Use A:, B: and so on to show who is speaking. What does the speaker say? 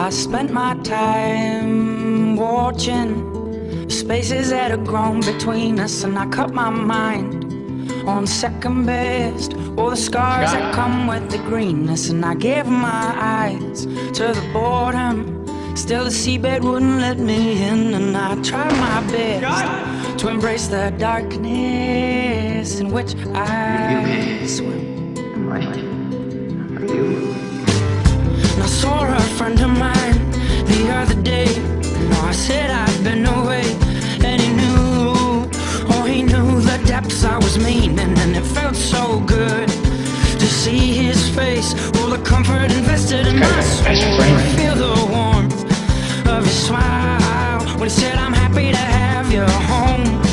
A: I spent my time watching spaces that had grown between us, and I cut my mind on second best. All the scars that come with the greenness, and I gave my eyes to the boredom. Still, the seabed wouldn't let me in, and I tried my best to embrace the darkness in which I swim. Said away, and he knew, oh, he knew the depths I was meaning, and it felt so good to see his face, all the comfort invested in my soul. Feel the warmth of his smile when he said, I'm happy to have you home.